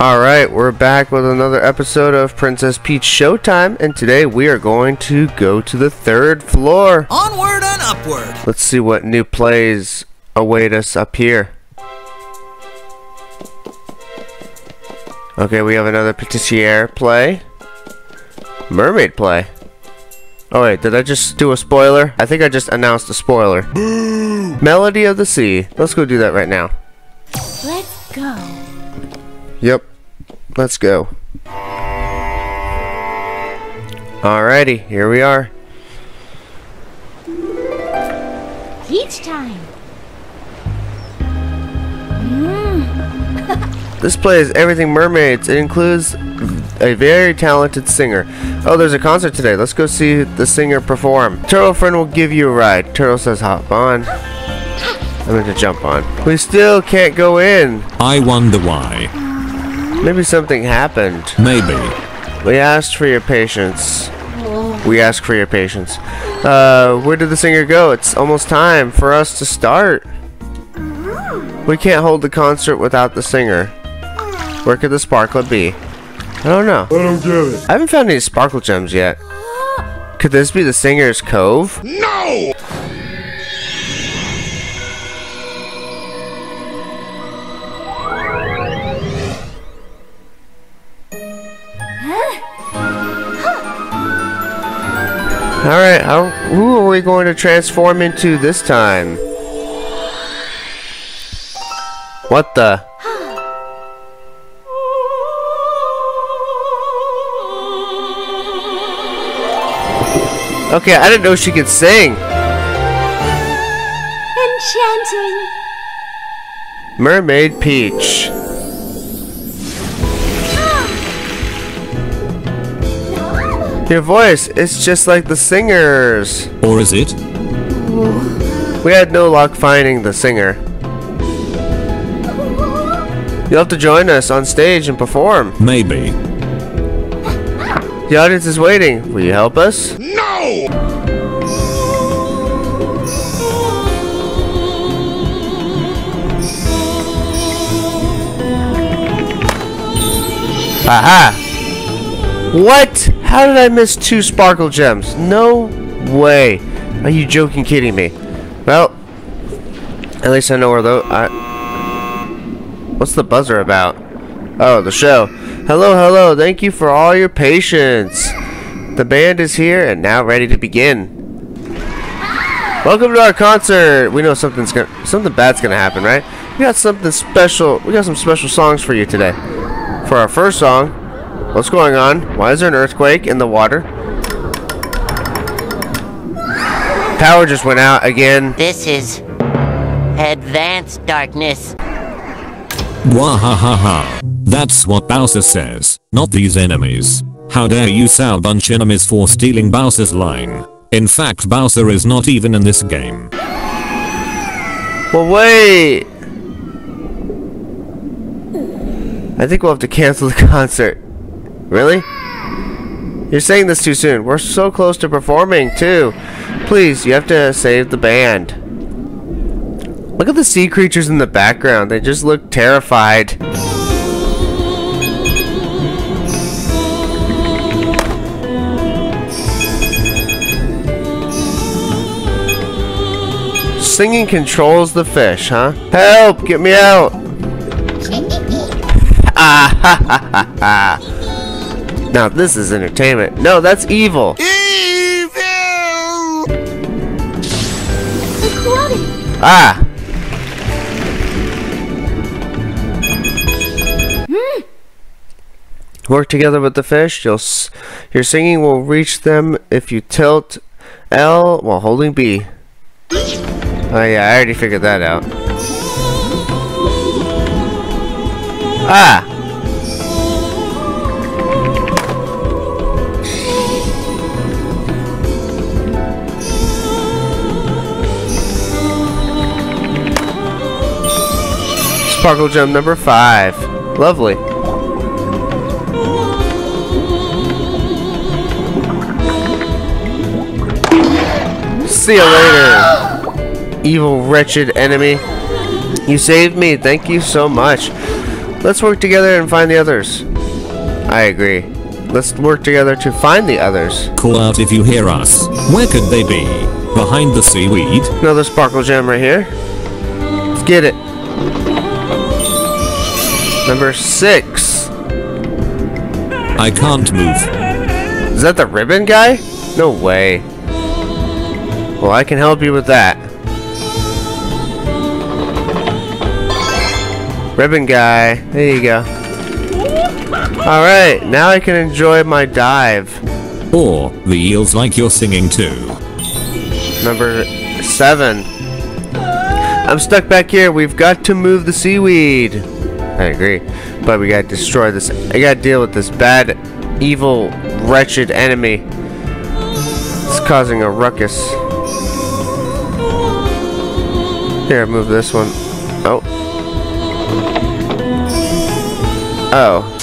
Alright, we're back with another episode of Princess Peach Showtime, and today we are going to go to the third floor. Onward and upward. Let's see what new plays await us up here. Okay, we have another Patissiere play. Mermaid play. Oh wait, did I just do a spoiler? I think I just announced a spoiler. Melody of the Sea. Let's go do that right now. Let's go. Yep. Let's go. Alrighty, here we are. Peach time. Hmm. This play is everything mermaids. It includes a very talented singer. Oh, there's a concert today. Let's go see the singer perform. Turtle friend will give you a ride. Turtle says hop on. I'm going to jump on. We still can't go in. I wonder why. Maybe something happened. Maybe. We asked for your patience. We ask for your patience. Uh, where did the singer go? It's almost time for us to start. We can't hold the concert without the singer. Where could the sparklet be? I don't know. I don't get it. I haven't found any sparkle gems yet. Could this be the singer's cove? No! Alright, how, who are we going to transform into this time? What the? Okay, I didn't know she could sing. Enchanting. Mermaid Peach. Your voice, it's just like the singer's. Or is it? We had no luck finding the singer. You'll have to join us on stage and perform. Maybe. The audience is waiting. Will you help us? No! Aha! What? How did I miss two sparkle gems? No way. Are you joking kidding me? Well, at least I know where though. I. What's the buzzer about? Oh, the show. Hello, hello. Thank you for all your patience. The band is here and now ready to begin. Welcome to our concert. We know something's gonna something bad's gonna happen, right? We got something special. We got some special songs for you today. For our first song, what's going on? Why is there an earthquake in the water? Power just went out again. This is advanced darkness. Wahahaha. That's what Bowser says, not these enemies. How dare you Sour Bunch enemies for stealing Bowser's line. In fact Bowser is not even in this game. Well, wait. I think we'll have to cancel the concert. Really? You're saying this too soon. We're so close to performing, too. Please, you have to save the band. Look at the sea creatures in the background. They just look terrified. Singing controls the fish, huh? Help! Get me out! ah ha ha ha ha! Now this is entertainment. No, that's evil. Evil! Aquatic. Ah! Work together with the fish. You'll s your singing will reach them if you tilt L while holding B. Oh yeah, I already figured that out. Ah! Sparkle gem number five. Lovely. See you later, evil, wretched enemy. You saved me. Thank you so much. Let's work together and find the others. I agree. Let's work together to find the others. Call out if you hear us. Where could they be? Behind the seaweed? Another sparkle gem right here. Let's get it. Number six. I can't move. Is that the ribbon guy? No way. Well, I can help you with that. Ribbon guy. There you go. Alright, now I can enjoy my dive. Or, the eels like you're singing too. Number seven. I'm stuck back here. We've got to move the seaweed. I agree. But we gotta destroy this. I gotta deal with this bad, evil, wretched enemy. It's causing a ruckus. Here, move this one. Oh. Oh.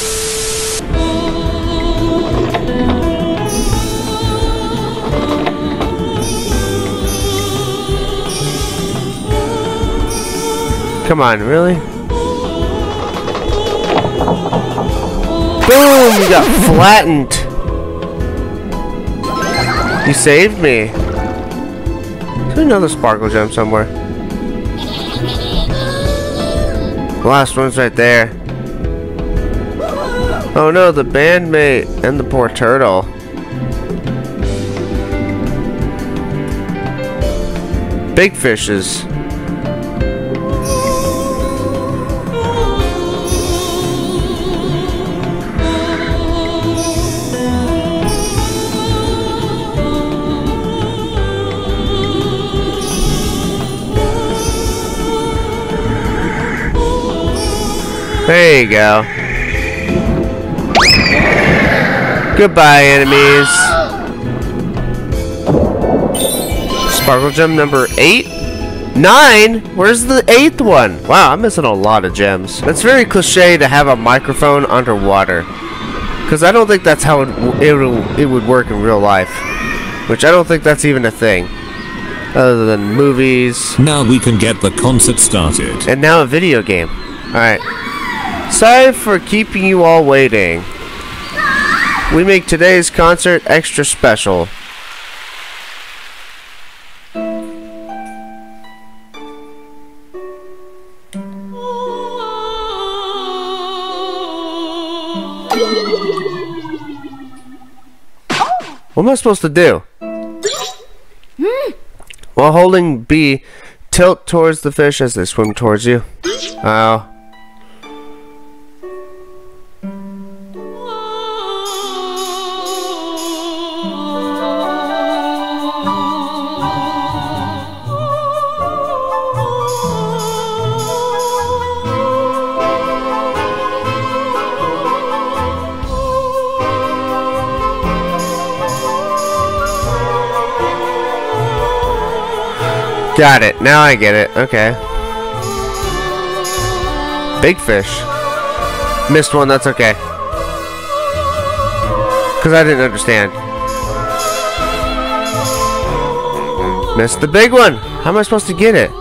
Come on, really? Boom! You got flattened. You saved me. There's another sparkle gem somewhere. The last one's right there. Oh no, the bandmate and the poor turtle. Big fishes. There you go. Goodbye, enemies. Sparkle gem number eight? Nine? Where's the eighth one? Wow, I'm missing a lot of gems. It's very cliche to have a microphone underwater. Because I don't think that's how it, it, it would work in real life. Which I don't think that's even a thing. Other than movies. Now we can get the concert started. And now a video game. Alright. Sorry for keeping you all waiting. We make today's concert extra special. What am I supposed to do? While holding B, tilt towards the fish as they swim towards you. Oh. Got it. Now I get it. Okay. Big fish. Missed one. That's okay. Because I didn't understand. Missed the big one. How am I supposed to get it?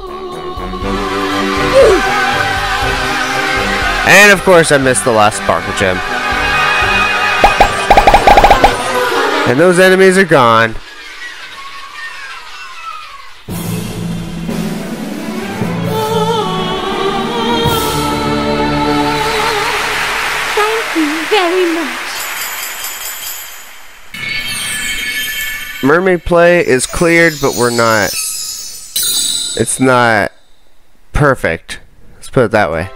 And of course I missed the last sparkle gem. And those enemies are gone. Mermaid play is cleared, but we're not. It's not perfect. Let's put it that way.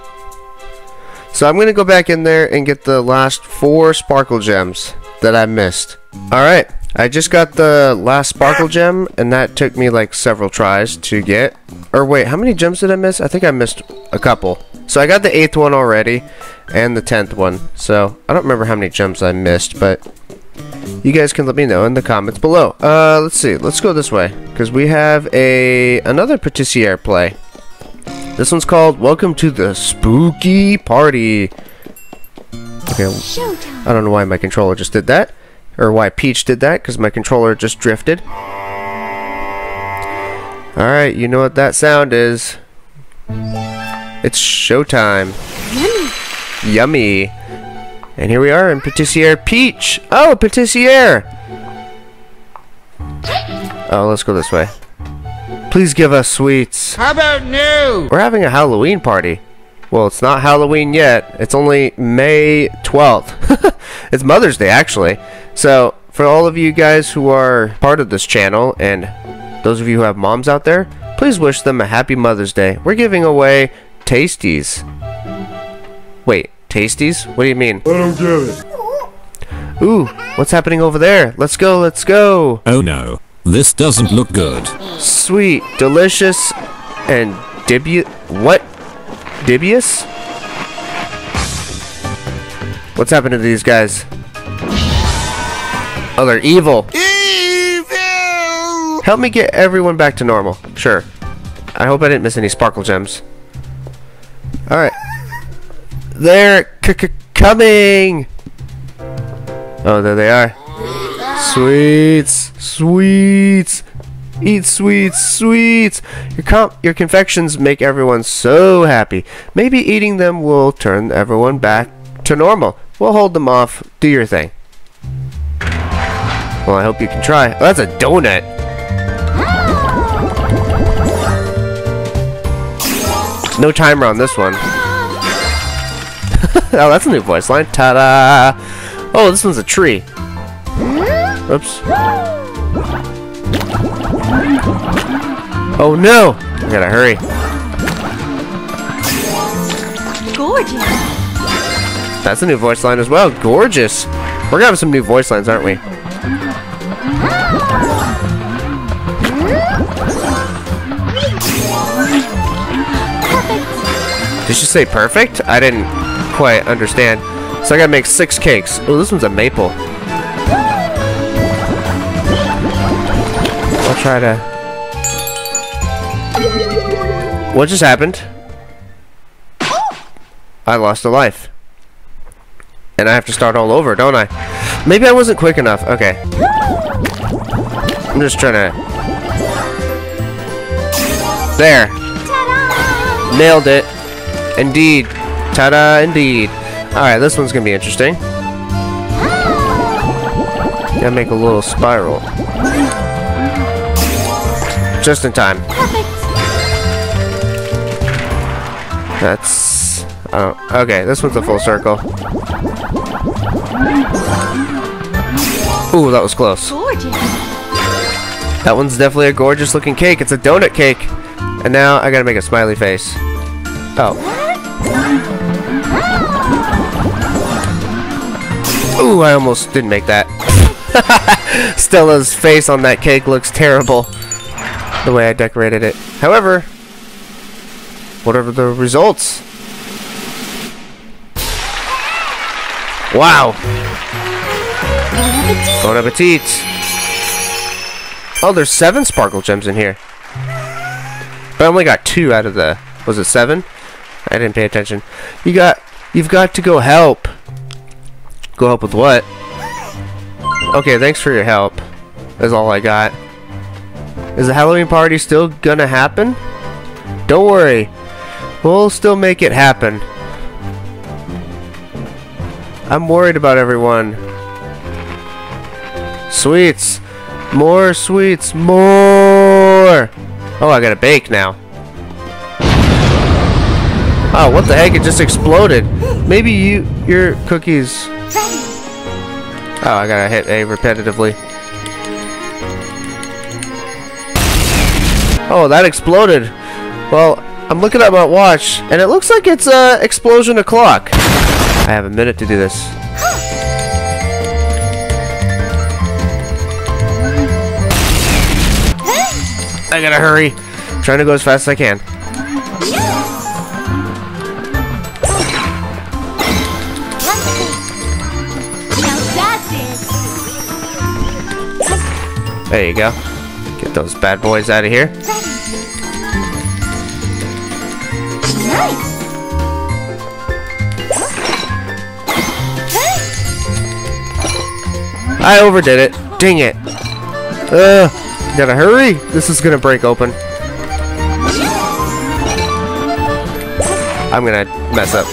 So I'm going to go back in there and get the last four sparkle gems that I missed. Alright, I just got the last sparkle gem, and that took me like several tries to get. Or wait, how many gems did I miss? I think I missed a couple. So I got the eighth one already, and the tenth one. So I don't remember how many gems I missed, but you guys can let me know in the comments below. Uh, let's see. Let's go this way because we have a another patissiere play. This one's called "Welcome to the Spooky Party." Okay, Showtime. I don't know why my controller just did that, or why Peach did that because my controller just drifted. All right, you know what that sound is? It's showtime. Yummy. Yummy. And here we are in Patissiere Peach. Oh, Patissiere. Oh, let's go this way. Please give us sweets. How about new? We're having a Halloween party. Well, it's not Halloween yet. It's only May 12th. it's Mother's Day, actually. So, for all of you guys who are part of this channel, and those of you who have moms out there, please wish them a happy Mother's Day. We're giving away Tasties. Wait, Tasties? What do you mean? I don't get it. Ooh, what's happening over there? Let's go, let's go. Oh no. This doesn't look good. Sweet, delicious, and dibu- What? Dibious? What's happened to these guys? Oh, they're evil. Evil! Help me get everyone back to normal. Sure. I hope I didn't miss any sparkle gems. Alright. They're coming! Oh, there they are. Sweets! Sweets! Eat sweets, sweets! Your your confections make everyone so happy. Maybe eating them will turn everyone back to normal. We'll hold them off. Do your thing. Well, I hope you can try. Oh, that's a donut. No timer on this one. oh, that's a new voice line. Ta-da! Oh, this one's a tree. Oops. Oh no! I gotta hurry. Gorgeous. That's a new voice line as well. Gorgeous. We're gonna have some new voice lines, aren't we? Did she say perfect? I didn't quite understand. So I gotta make six cakes. Oh, this one's a maple. I'll try to... What just happened? I lost a life. And I have to start all over, don't I? Maybe I wasn't quick enough. Okay. I'm just trying to... There. Nailed it. Indeed. Ta-da, indeed. Alright, this one's gonna be interesting. Gotta make a little spiral. Just in time. That's... Oh, okay, this one's a full circle. Ooh, that was close. That one's definitely a gorgeous looking cake. It's a donut cake. And now I gotta make a smiley face. Oh. Ooh, I almost didn't make that. Stella's face on that cake looks terrible. The way I decorated it. However, whatever the results. Wow. Bon appetit. Oh, there's seven sparkle gems in here. But I only got two out of the... Was it seven? I didn't pay attention. You got... You've got to go help. Go help with what? Okay, thanks for your help. That's all I got. Is the Halloween party still gonna happen? Don't worry. We'll still make it happen. I'm worried about everyone. Sweets. More sweets. More. Oh, I gotta bake now. Oh, what the heck? It just exploded. Maybe you, your cookies. Oh, I gotta hit A repetitively. Oh, that exploded. Well, I'm looking at my watch, and it looks like it's uh, explosion o'clock. I have a minute to do this. I gotta hurry. trying to go as fast as I can. There you go. Get those bad boys out of here. I overdid it. Dang it. Uh, gotta hurry. This is gonna break open. I'm gonna mess up.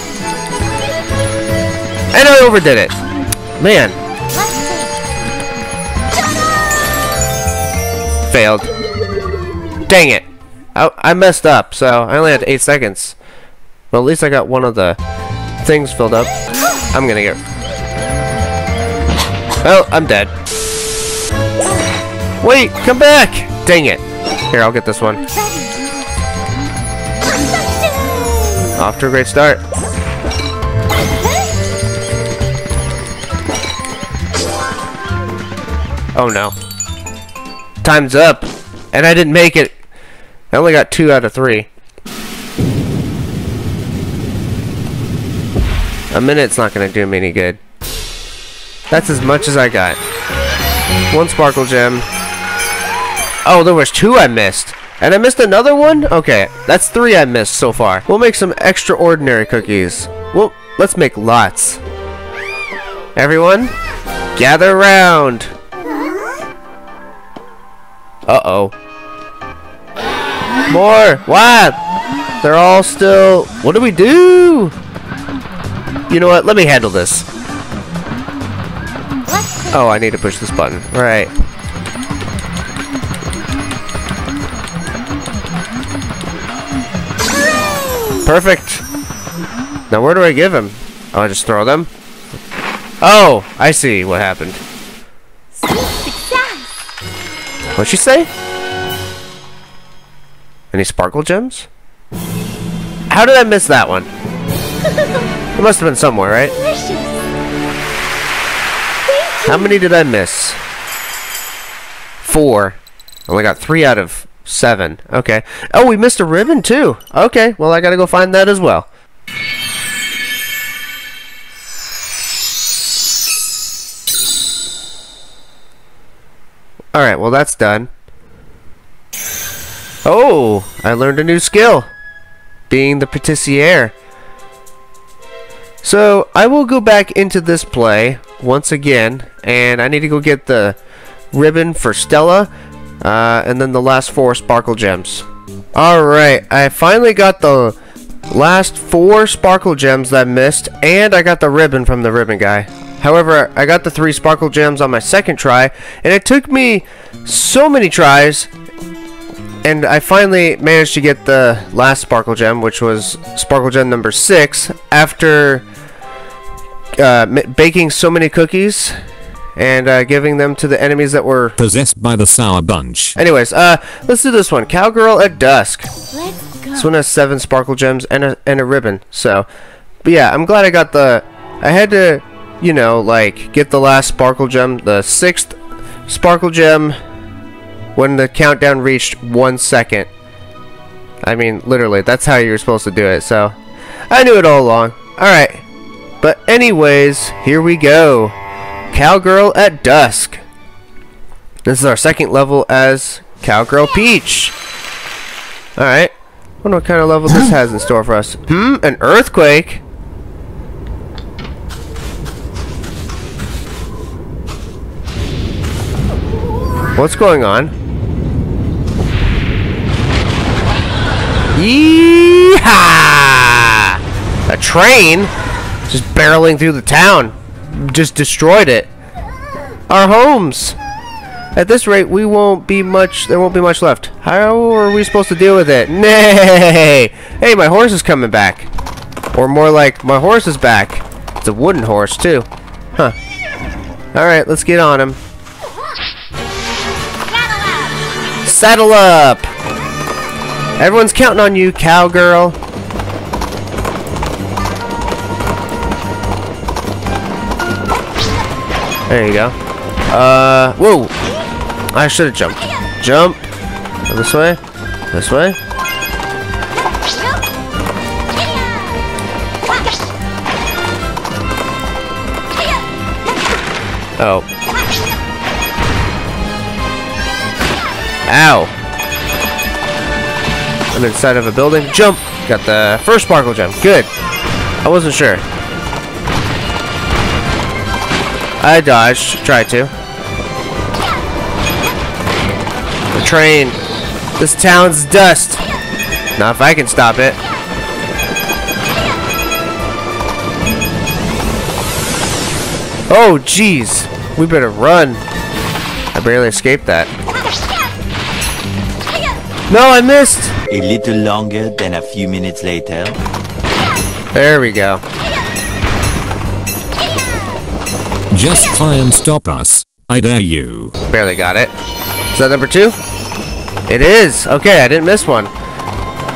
And I overdid it. Man, failed. Dang it. I, I messed up, so I only had 8 seconds. Well, at least I got one of the things filled up. I'm gonna get... Oh, I'm dead. Wait, come back! Dang it. Here, I'll get this one. Off to a great start. Oh no. Time's up. And I didn't make it. I only got two out of three. A minute's not gonna do me any good. That's as much as I got. One sparkle gem. Oh, there was two I missed. And I missed another one? Okay, that's three I missed so far. We'll make some extraordinary cookies. Well, let's make lots. Everyone, gather around. Uh-oh. More! What? They're all still... What do we do? You know what? Let me handle this. Oh, I need to push this button. Right. Perfect. Now where do I give him? Oh, I just throw them? Oh, I see what happened. What'd she say? Any sparkle gems? How did I miss that one? It must have been somewhere, right? How many did I miss? Four. Only got three out of seven. Okay. Oh, we missed a ribbon too. Okay. Well, I gotta go find that as well. Alright, well that's done. Oh, I learned a new skill. Being the patissier. So, I will go back into this play once again, and I need to go get the ribbon for Stella, uh, and then the last four Sparkle Gems. Alright, I finally got the last four Sparkle Gems that I missed, and I got the ribbon from the ribbon guy. However, I got the three Sparkle Gems on my second try, and it took me so many tries and I finally managed to get the last Sparkle Gem, which was Sparkle Gem number 6, after uh, baking so many cookies and uh, giving them to the enemies that were... Possessed by the Sour Bunch. Anyways, uh, let's do this one. Cowgirl at Dusk. Let's go. This one has 7 Sparkle Gems and a, and a ribbon, so... But yeah, I'm glad I got the... I had to, you know, like, get the last Sparkle Gem, the 6th Sparkle Gem when the countdown reached one second. I mean, literally, that's how you're supposed to do it, so I knew it all along. Alright. But anyways, here we go. Cowgirl at Dusk. This is our second level as Cowgirl Peach. Alright. Wonder what kind of level this has in store for us. Hmm? An earthquake? What's going on? Yeehaw! A train just barreling through the town. Just destroyed it. Our homes. At this rate, we won't be much. There won't be much left. How are we supposed to deal with it? Nay! Hey, my horse is coming back. Or more like, my horse is back. It's a wooden horse too. Huh. All right, let's get on him. Saddle up! Everyone's counting on you, cowgirl. There you go. Uh, whoa! I should have jumped. Jump. This way. This way. Oh. Ow. I'm inside of a building. Jump! Got the first sparkle gem. Good. I wasn't sure. I dodged. Tried to. The train. This town's dust. Not if I can stop it. Oh, jeez. We better run. I barely escaped that. No, I missed. A little longer than a few minutes later. There we go. Just try and stop us. I dare you. Barely got it. Is that number two? It is. Okay, I didn't miss one.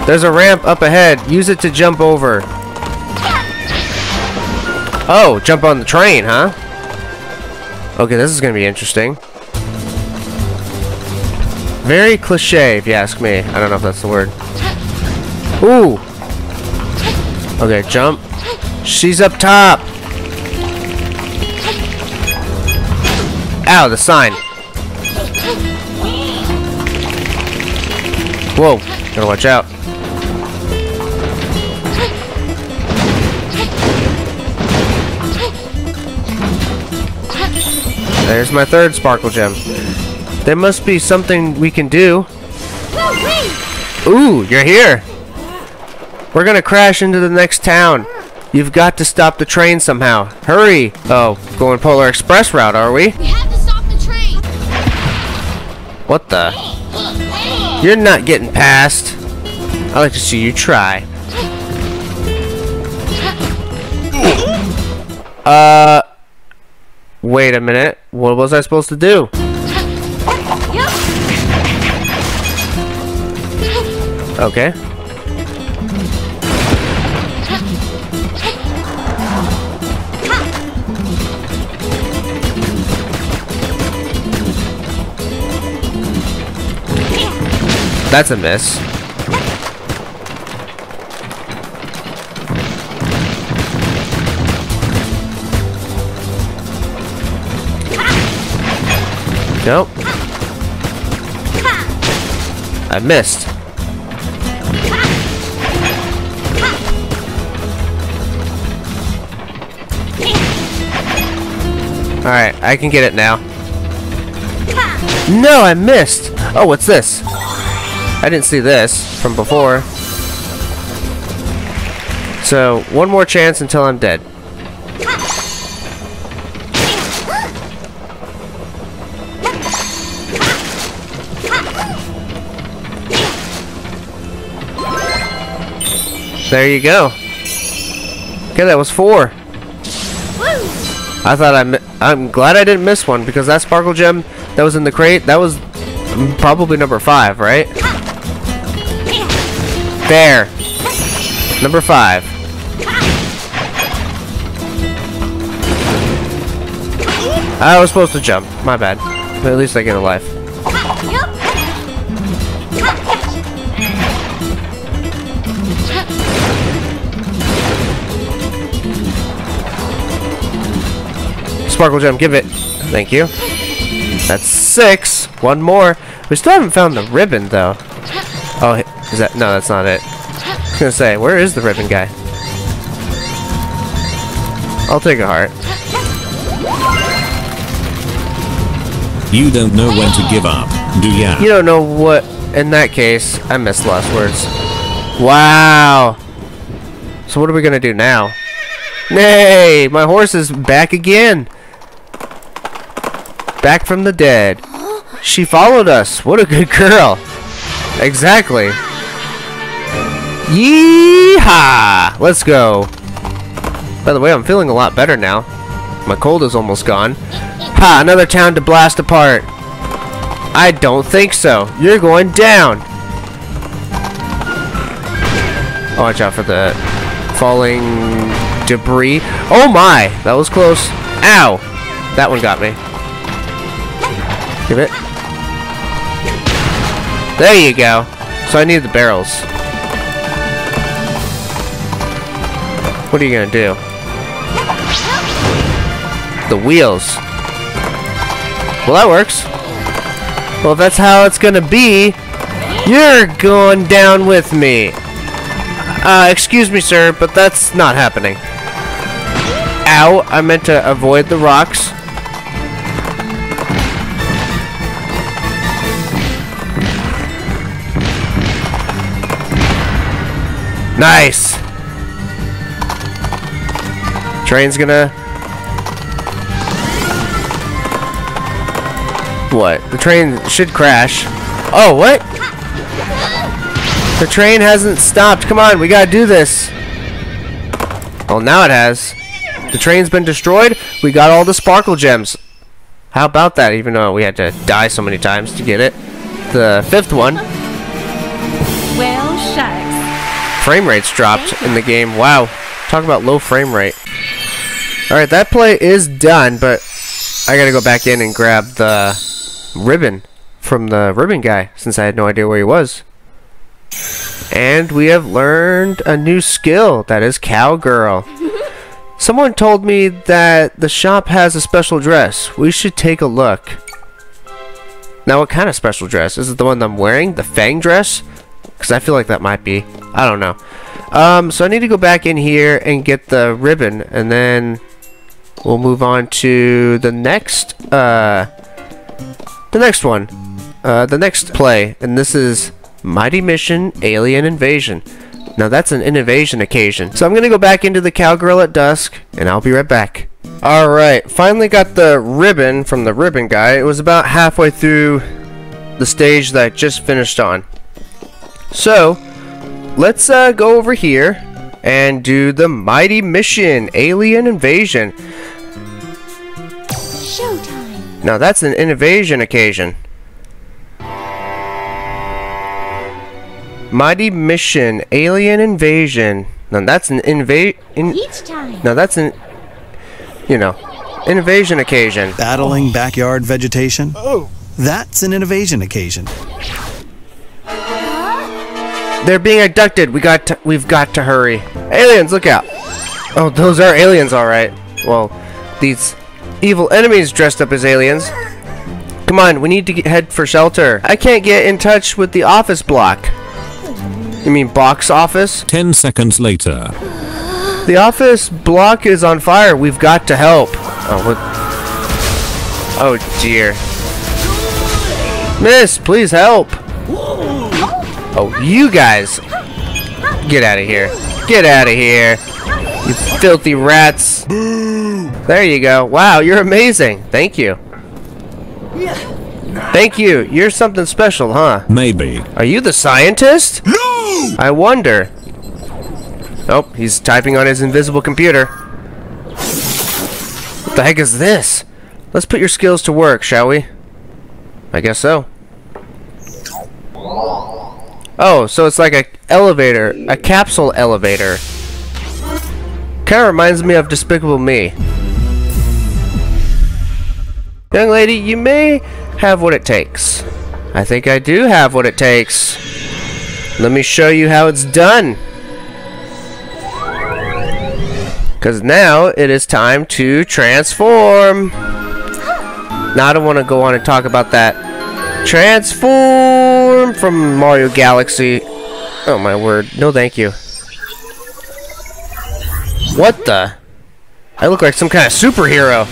There's a ramp up ahead. Use it to jump over. Oh, jump on the train, huh? Okay, this is going to be interesting. Very cliche, if you ask me. I don't know if that's the word. Ooh. Okay, jump. She's up top. Ow, the sign. Whoa, gotta watch out. There's my third sparkle gem. There must be something we can do. Ooh, you're here. We're gonna crash into the next town. You've got to stop the train somehow. Hurry! Oh, going Polar Express route, are we? We have to stop the train. What the? You're not getting past. I like to see you try. Uh, wait a minute. What was I supposed to do? Okay. That's a miss. Nope. I missed. Alright, I can get it now. No, I missed! Oh, what's this? I didn't see this from before. So, one more chance until I'm dead. There you go. Okay, that was four. I thought I I'm glad I didn't miss one because that sparkle gem that was in the crate, that was probably number five, right? There. Number five. I was supposed to jump. My bad. But at least I get a life. Sparkle gem, give it. Thank you. That's six. One more. We still haven't found the ribbon, though. Oh, is that? No, that's not it. I was gonna say, where is the ribbon guy? I'll take a heart. You don't know when to give up, do ya? You don't know what. In that case, I missed the last words. Wow. So what are we gonna do now? Nay, my horse is back again. Back from the dead. She followed us. What a good girl. Exactly. Yeehaw! Let's go. By the way, I'm feeling a lot better now. My cold is almost gone. Ha! Another town to blast apart. I don't think so. You're going down. Oh, watch out for the falling debris. Oh my! That was close. Ow! That one got me. Give it. There you go. So I need the barrels. What are you gonna do? The wheels. Well, that works. Well, if that's how it's gonna be, you're going down with me. Uh, excuse me, sir, but that's not happening. Ow, I meant to avoid the rocks. Nice! Train's gonna What? The train should crash. Oh, what? The train hasn't stopped. Come on, we gotta do this. Well, now it has. The train's been destroyed. We got all the sparkle gems. How about that, even though we had to die so many times to get it? The fifth one, Well, shucks. Frame rates dropped in the game. Wow. Talk about low frame rate. Alright, that play is done, but I gotta go back in and grab the ribbon from the ribbon guy, since I had no idea where he was. And we have learned a new skill, that is cowgirl. Someone told me that the shop has a special dress. We should take a look. Now, what kind of special dress? Is it the one I'm wearing? The Fang dress? Because I feel like that might be. I don't know. Um, so I need to go back in here and get the ribbon, and then we'll move on to the next, uh, the next one. Uh, the next play, and this is Mighty Mission Alien Invasion. Now that's an invasion occasion. So I'm gonna go back into the cowgirl at dusk, and I'll be right back. Alright, finally got the ribbon from the ribbon guy. It was about halfway through the stage that I just finished on. So, let's uh, go over here and do the Mighty Mission Alien Invasion. Showtime. Now that's an invasion occasion. Mighty Mission Alien Invasion. Now that's an invade. In Each time. now that's an, you know, invasion occasion. Battling backyard vegetation? Oh. That's an invasion occasion. They're being abducted. We got to, we've got to hurry. Aliens, look out. Oh, those are aliens, all right. Well, these evil enemies dressed up as aliens. Come on, we need to get, head for shelter. I can't get in touch with the office block. You mean box office? 10 seconds later. The office block is on fire. We've got to help. Oh, what? Oh, dear. Miss, please help. Oh, you guys. Get out of here. Get out of here. You filthy rats. There you go. Wow, you're amazing. Thank you. Thank you. You're something special, huh? Maybe. Are you the scientist? No! I wonder. Oh, he's typing on his invisible computer. What the heck is this? Let's put your skills to work, shall we? I guess so. Oh, so it's like a elevator, a capsule elevator. Kinda reminds me of Despicable Me. Young lady, you may have what it takes. I think I do have what it takes. Let me show you how it's done. Because now it is time to transform. Now I don't want to go on and talk about that. Transform from Mario Galaxy. Oh my word. No thank you. What the? I look like some kind of superhero.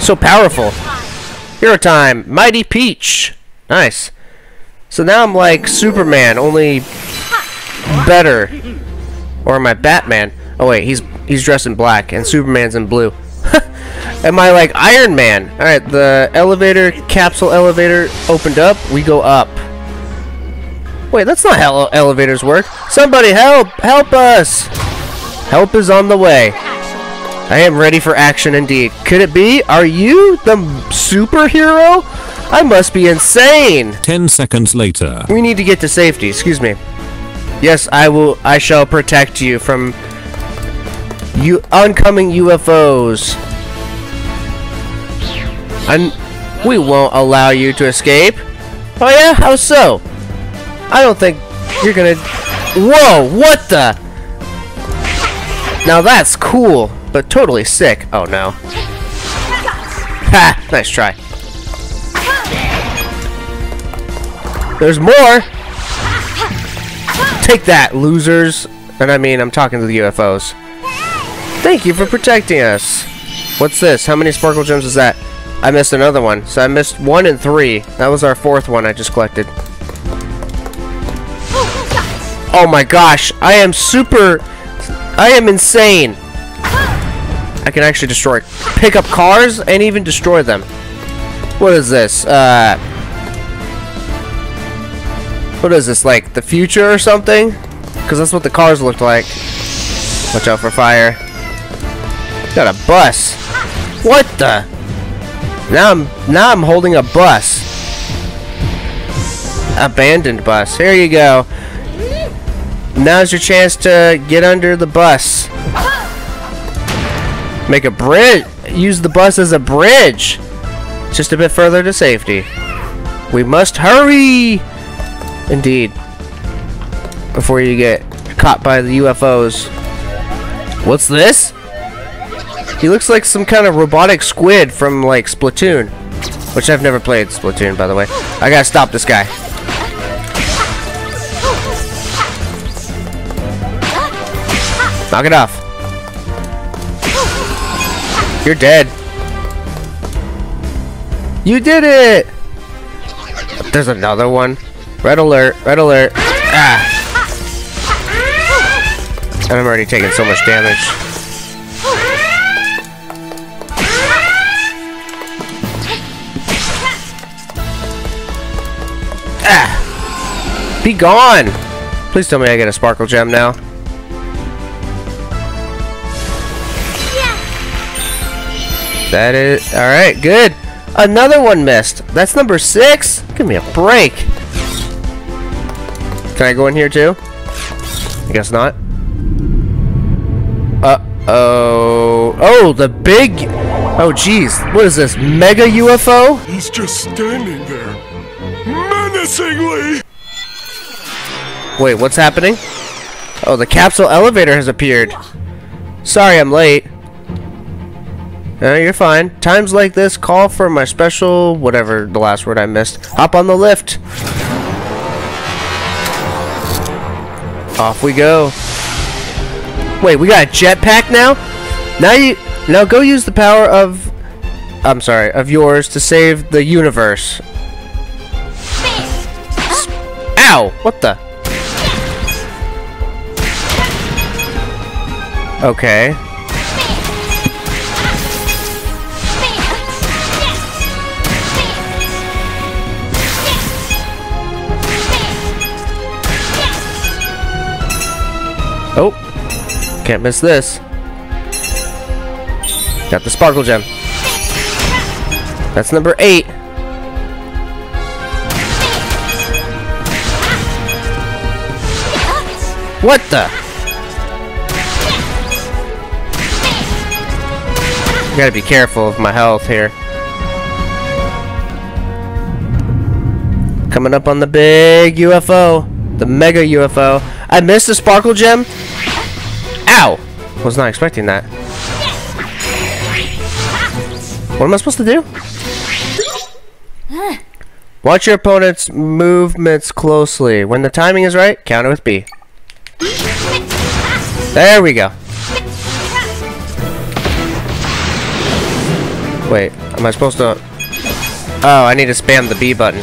So powerful. Hero time. Mighty Peach. Nice. So now I'm like Superman, only better. Or am I Batman? Oh wait, he's he's dressed in black and Superman's in blue. Am I like Iron Man? Alright, the elevator, capsule elevator opened up. We go up. Wait, that's not how elevators work. Somebody help! Help us! Help is on the way. I am ready for action indeed. Could it be? Are you the superhero? I must be insane. 10 seconds later. We need to get to safety. Excuse me. Yes, I will. I shall protect you from you oncoming UFOs. And we won't allow you to escape. Oh yeah? How so? I don't think you're gonna. Whoa! What the? Now that's cool, but totally sick. Oh no. Ha! Nice try. There's more! Take that, losers! And I mean, I'm talking to the UFOs. Thank you for protecting us. What's this? How many sparkle gems is that? I missed another one. So I missed one and three. That was our fourth one I just collected. Oh my gosh, I am super... I am insane. I can actually destroy, pick up cars and even destroy them. What is this? Uh, what is this, like the future or something? Because that's what the cars looked like. Watch out for fire. Got a bus. What the? Now I'm now I'm holding a bus. Abandoned bus. Here you go. Now's your chance to get under the bus. Make a bridge. Use the bus as a bridge. Just a bit further to safety. We must hurry. Indeed. Before you get caught by the UFOs. What's this? He looks like some kind of robotic squid from like Splatoon. Which I've never played Splatoon, by the way. I gotta stop this guy. Knock it off. You're dead. You did it! There's another one. Red alert, red alert. Ah! And I'm already taking so much damage. Be gone! Please tell me I get a sparkle gem now. That is alright, good. Another one missed. That's number six? Give me a break. Can I go in here too? I guess not. Uh-oh. Oh, the big... Oh, jeez. What is this? Mega UFO? He's just standing there. Menacingly! Wait, what's happening? Oh, the capsule elevator has appeared. Sorry I'm late. No, you're fine. Times like this, call for my special... Whatever the last word I missed. Hop on the lift. Off we go. Wait, we got a jetpack now? Now you... Now go use the power of... I'm sorry, of yours to save the universe. Ow! What the? Okay. Oh. Can't miss this. Got the sparkle gem. That's number eight. What the? Gotta be careful of my health here. Coming up on the big UFO. The mega UFO. I missed the sparkle gem. Ow! Was not expecting that. What am I supposed to do? Watch your opponent's movements closely. When the timing is right, counter with B. There we go. Wait, am I supposed to... Oh, I need to spam the B button.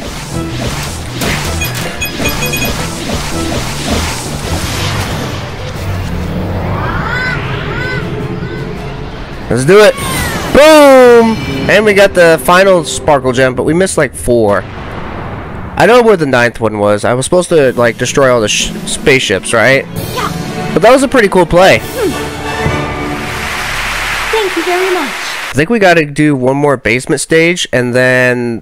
Let's do it. Boom! And we got the final sparkle gem, but we missed like four. I don't know where the ninth one was. I was supposed to like destroy all the spaceships, right? Yeah. But that was a pretty cool play. Hmm. Thank you very much. I think we got to do one more basement stage, and then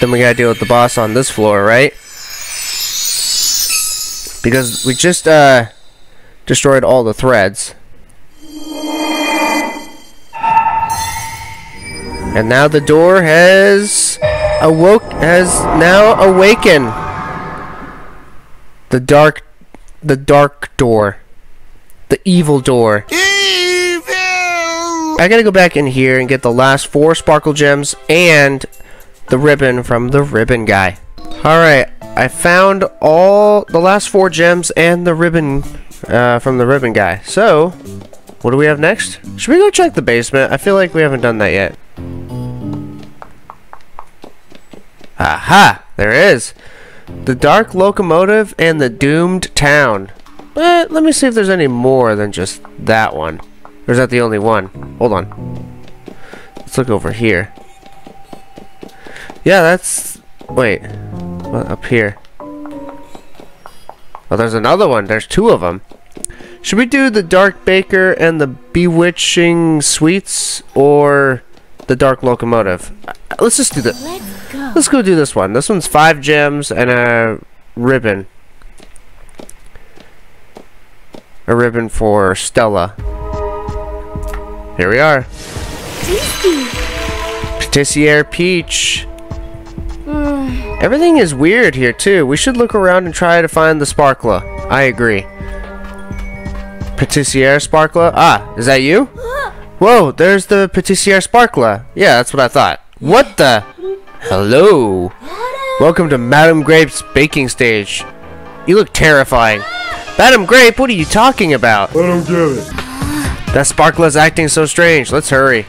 then we got to deal with the boss on this floor, right? Because we just uh, destroyed all the threads. And now the door has awoke has now awakened. The dark the dark door. The evil door. I gotta go back in here and get the last four sparkle gems and the ribbon from the ribbon guy. Alright, I found all the last four gems and the ribbon uh, from the ribbon guy. So, what do we have next? Should we go check the basement? I feel like we haven't done that yet. Aha! There is! The Dark Locomotive and the Doomed Town. But let me see if there's any more than just that one. Or is that the only one? Hold on. Let's look over here. Yeah, that's... Wait. What, up here? Oh, there's another one. There's two of them. Should we do the Dark Baker and the Bewitching Sweets or the Dark Locomotive? Uh, Let's just do the. Let's go. Let's go do this one. This one's five gems and a ribbon. A ribbon for Stella. Here we are. Tasty. Patissiere Peach. Everything is weird here too. We should look around and try to find the sparkler. I agree. Patissiere Sparkler? Ah, is that you? Whoa, there's the Patissiere Sparkler. Yeah, that's what I thought. What the? Hello. Welcome to Madame Grape's baking stage. You look terrifying. Madame Grape, what are you talking about? I don't get it. That Sparkler's acting so strange. Let's hurry.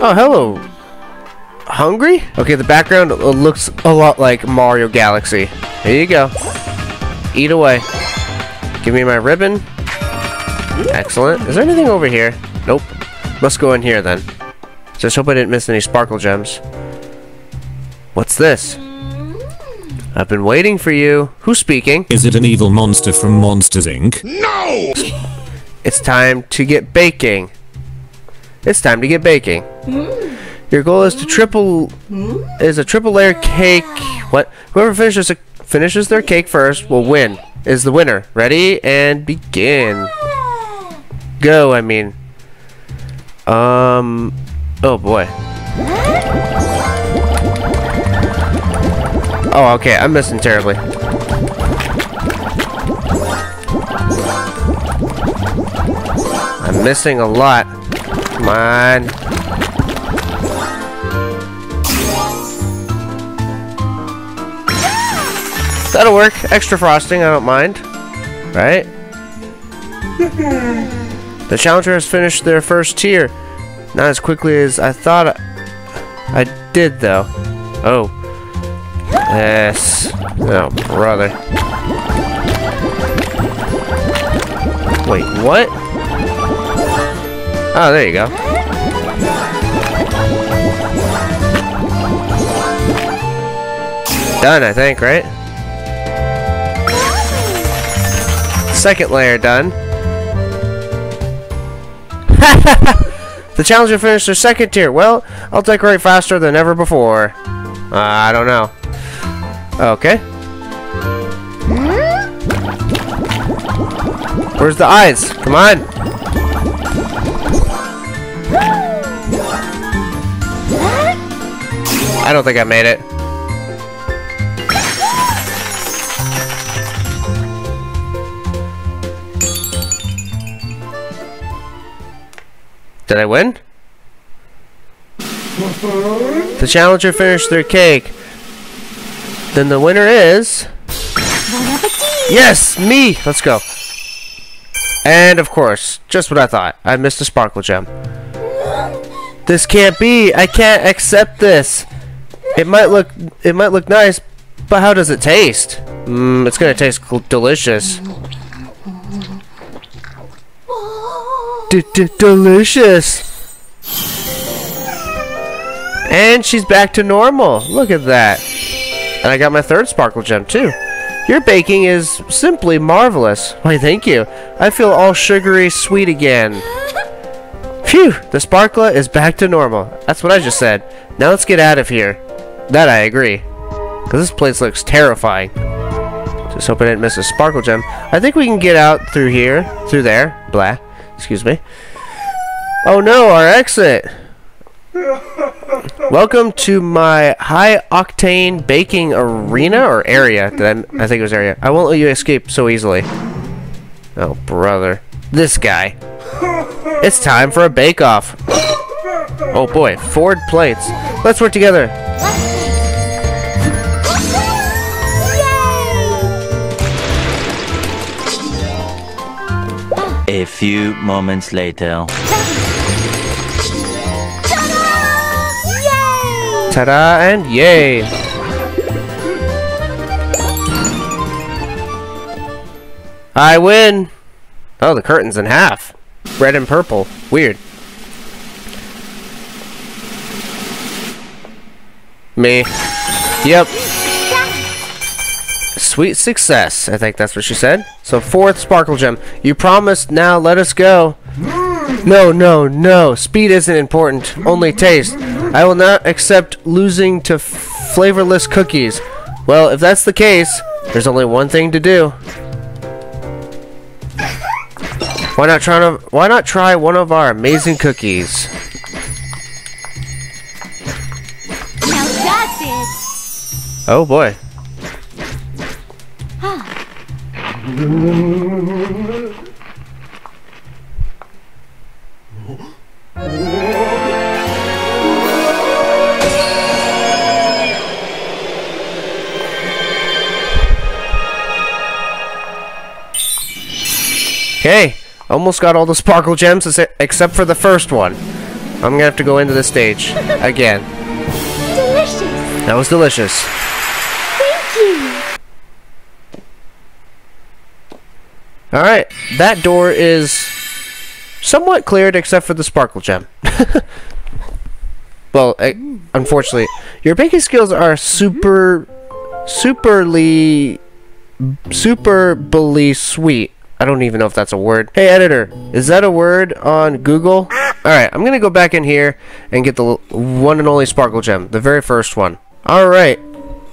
Oh, hello. Hungry? Okay, the background uh, looks a lot like Mario Galaxy. Here you go. Eat away. Give me my ribbon. Excellent. Is there anything over here? Nope. Must go in here then. Just hope I didn't miss any sparkle gems. What's this? I've been waiting for you. Who's speaking? Is it an evil monster from Monsters Inc? No! It's time to get baking. It's time to get baking. Your goal is to triple is a triple layer cake. What? Whoever finishes a, finishes their cake first will win. Is the winner. Ready and begin. Go, I mean. Um Oh boy. Oh, okay. I'm missing terribly. I'm missing a lot. Come on. That'll work. Extra frosting, I don't mind. Right? the challenger has finished their first tier. Not as quickly as I thought I, I did, though. Oh. Yes. Oh, brother. Wait, what? Oh, there you go. Done, I think, right? Second layer done. the challenger finished their second tier. Well, I'll decorate faster than ever before. Uh, I don't know. Okay. Where's the eyes? Come on. I don't think I made it. Did I win? The challenger finished their cake. Then the winner is... Yes, me! Let's go. And of course, just what I thought. I missed a sparkle gem. This can't be. I can't accept this. It might look it might look nice, but how does it taste? Mmm, it's gonna taste delicious. D -d delicious. And she's back to normal. Look at that. And I got my third sparkle gem too. Your baking is simply marvelous. Why, thank you. I feel all sugary sweet again. Phew, the sparkler is back to normal. That's what I just said. Now let's get out of here. That I agree. Because this place looks terrifying. Just hope I didn't miss a sparkle gem. I think we can get out through here. Through there. Blah. Excuse me. Oh no, our exit. Welcome to my high octane baking arena or area. Did I, I think it was area. I won't let you escape so easily. Oh, brother. This guy. It's time for a bake-off. Oh boy, Ford plates. Let's work together. A few moments later. Ta-da and yay! I win! Oh, the curtain's in half. Red and purple. Weird. Me. Yep. Sweet success. I think that's what she said. So fourth sparkle gem. You promised. Now let us go. No, no, no. Speed isn't important. Only taste. I will not accept losing to flavorless cookies. Well, if that's the case, there's only one thing to do. Why not try to, why not try one of our amazing cookies? Now that's it. Oh boy. Okay, almost got all the sparkle gems except for the first one. I'm gonna have to go into the stage again. Delicious. That was delicious. Thank you. Alright, that door is somewhat cleared except for the sparkle gem. well, eh, unfortunately, your baking skills are super, superly, superbly sweet. I don't even know if that's a word. Hey, editor, is that a word on Google? Alright, I'm gonna go back in here and get the one and only sparkle gem, the very first one. Alright,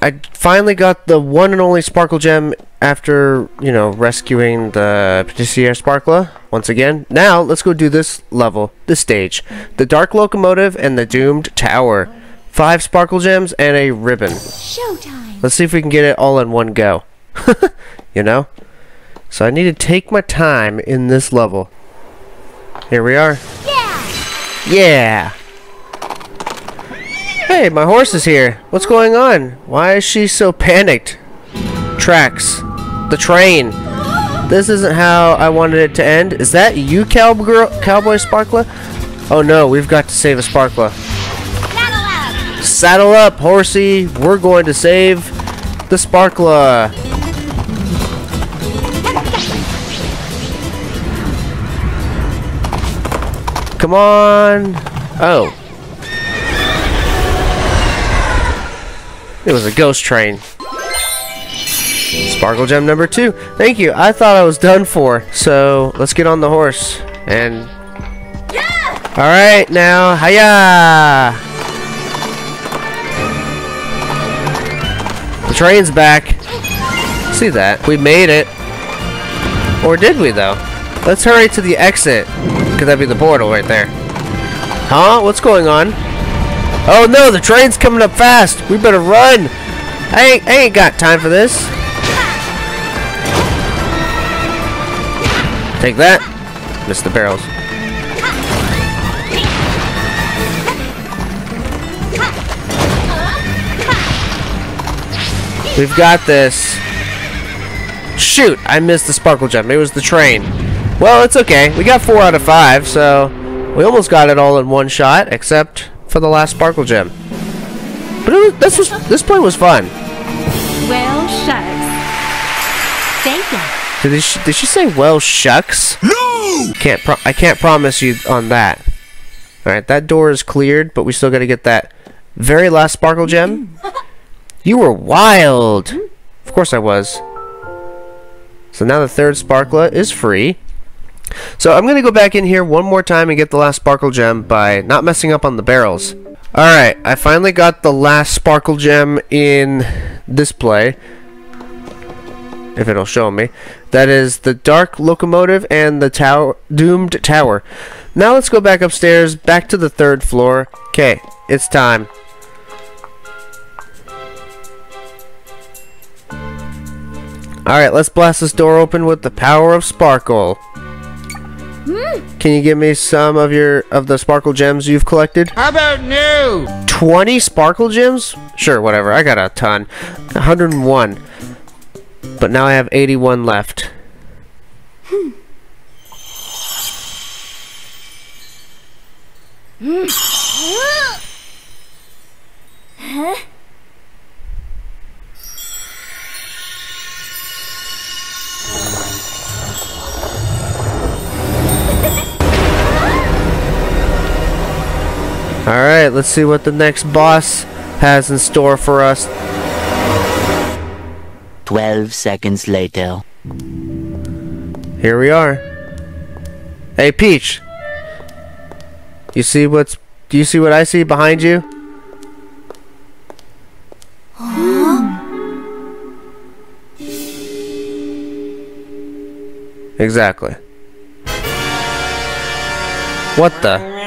I finally got the one and only sparkle gem after, you know, rescuing the Patissiere Sparkler once again. Now, let's go do this level, this stage. The Dark Locomotive and the Doomed Tower. Five sparkle gems and a ribbon. Showtime. Let's see if we can get it all in one go. you know? So I need to take my time in this level. Here we are. Yeah. Yeah! Hey, my horse is here. What's going on? Why is she so panicked? Tracks. The train. This isn't how I wanted it to end. Is that you, cowgirl, cowboy Sparkler? Oh no, we've got to save a Sparkler. Saddle up. Saddle up, horsey. We're going to save the Sparkler. Come on. Oh. It was a ghost train. Sparkle gem number two. Thank you. I thought I was done for. So let's get on the horse. And. Yeah! Alright, now. Hiya! The train's back. See that? We made it. Or did we, though? Let's hurry to the exit. Could that be the portal right there? Huh? What's going on? Oh no, the train's coming up fast. We better run. I ain't, I ain't got time for this. Take that. Missed the barrels. We've got this. Shoot, I missed the sparkle gem. It was the train. Well, it's okay. We got four out of five, so we almost got it all in one shot, except for the last sparkle gem. But it was, this was this point was fun. Well, shucks. Thank you. Did she, did she say well shucks? No! Can't pro I can't promise you on that. All right, that door is cleared, but we still got to get that very last sparkle gem. You were wild. Of course I was. So now the third sparkler is free. So I'm going to go back in here one more time and get the last sparkle gem by not messing up on the barrels. Alright, I finally got the last sparkle gem in this play. If it'll show me. That is the Dark Locomotive and the tower, Doomed Tower. Now let's go back upstairs, back to the third floor. Okay, it's time. Alright, let's blast this door open with the power of Sparkle. Mm. Can you give me some of your of the sparkle gems you've collected? How about new? 20 sparkle gems? Sure, whatever. I got a ton. 101. But now I have 81 left. Hmm. Hmm. Alright, let's see what the next boss has in store for us. 12 seconds later. Here we are. Hey, Peach. You see what's... Do you see what I see behind you? Exactly. What the?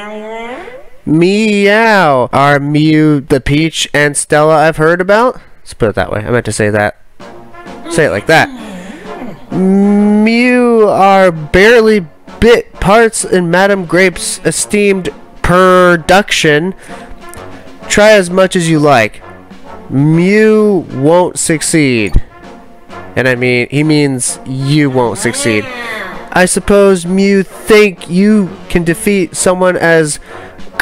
Meow! Are Mew, the Peach, and Stella I've heard about? Let's put it that way. I meant to say that. Say it like that. Mew are barely bit parts in Madame Grape's esteemed production. Try as much as you like. Mew won't succeed. And I mean, he means you won't succeed. I suppose Mew think you can defeat someone as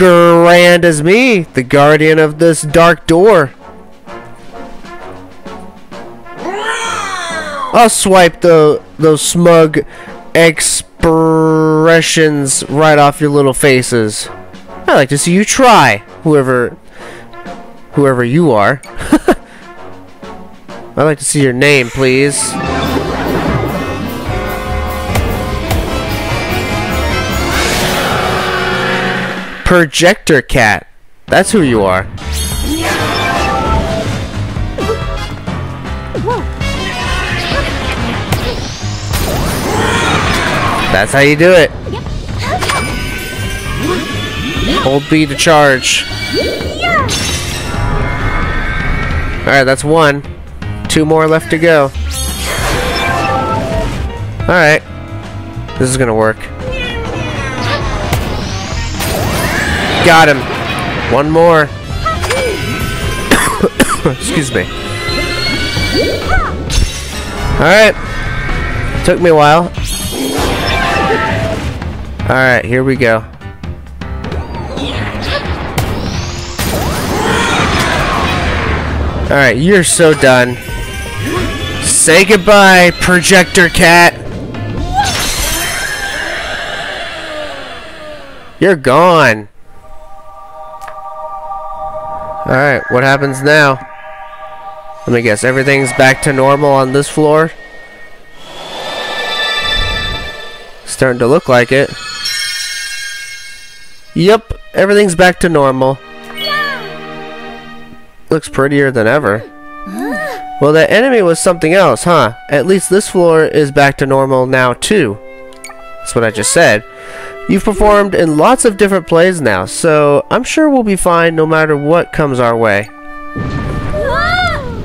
grand as me, the guardian of this dark door. I'll swipe the those smug expressions right off your little faces. I like to see you try, whoever whoever you are. I'd like to see your name, please. Projector Cat. That's who you are. That's how you do it. Hold B to charge. Alright, that's one. Two more left to go. Alright. This is gonna work. Got him. One more. Excuse me. Alright. Took me a while. Alright, here we go. Alright, you're so done. Say goodbye, Projector Cat. You're gone. Alright, what happens now? Let me guess, everything's back to normal on this floor? Starting to look like it. Yep, everything's back to normal. Looks prettier than ever. Well, that enemy was something else, huh? At least this floor is back to normal now, too. That's what I just said. You've performed in lots of different plays now, so I'm sure we'll be fine no matter what comes our way.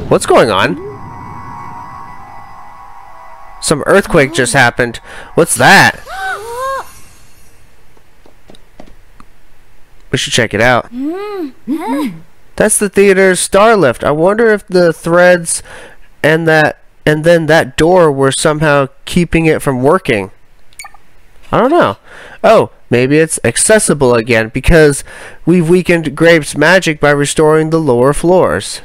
What's going on? Some earthquake just happened. What's that? We should check it out. That's the theater's star lift. I wonder if the threads and that and then that door were somehow keeping it from working. I don't know. Oh, maybe it's accessible again because we've weakened Grape's magic by restoring the lower floors.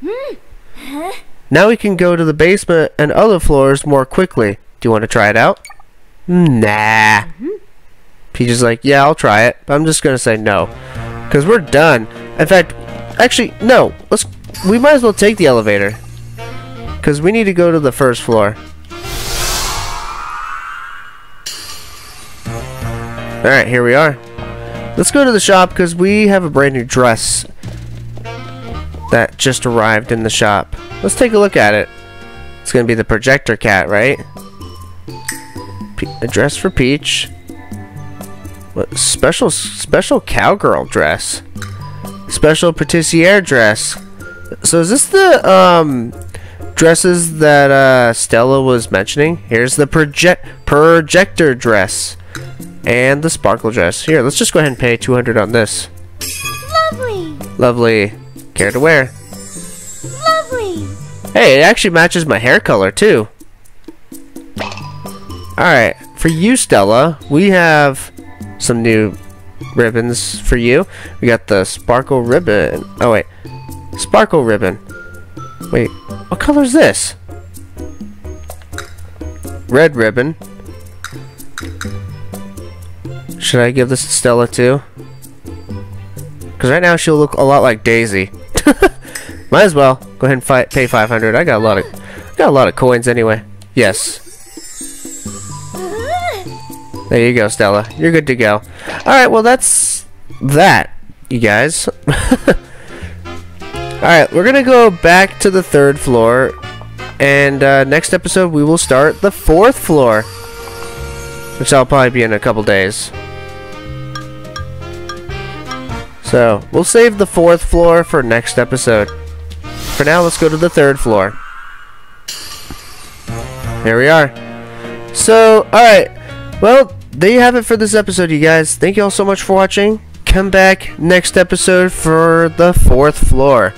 Hmm. Now we can go to the basement and other floors more quickly. Do you want to try it out? Nah. Mm-hmm. Peach is like, yeah, I'll try it, but I'm just gonna say no. Because we're done. In fact, actually, no. Let's. We might as well take the elevator. Because we need to go to the first floor. Alright, here we are. Let's go to the shop because we have a brand new dress that just arrived in the shop. Let's take a look at it. It's going to be the projector cat, right? A dress for Peach. What special special cowgirl dress? Special patissiere dress. So is this the um dresses that uh, Stella was mentioning? Here's the project projector dress and the sparkle dress. Here, let's just go ahead and pay 200 on this. Lovely. Lovely. Care to wear? Lovely. Hey, it actually matches my hair color too. Alright, for you Stella, we have some new ribbons for you. We got the sparkle ribbon. Oh wait, sparkle ribbon. Wait, what color is this? Red ribbon. Should I give this to Stella too? Because right now she'll look a lot like Daisy. Might as well go ahead and pay 500. I got a lot of got a lot of coins anyway. Yes. There you go, Stella. You're good to go. All right. Well, that's that, you guys. All right, we're gonna go back to the third floor, and uh, next episode we will start the fourth floor, which I'll probably be in a couple days. So, we'll save the fourth floor for next episode. For now, let's go to the third floor. Here we are. So, alright. Well, there you have it for this episode, you guys. Thank you all so much for watching. Come back next episode for the fourth floor.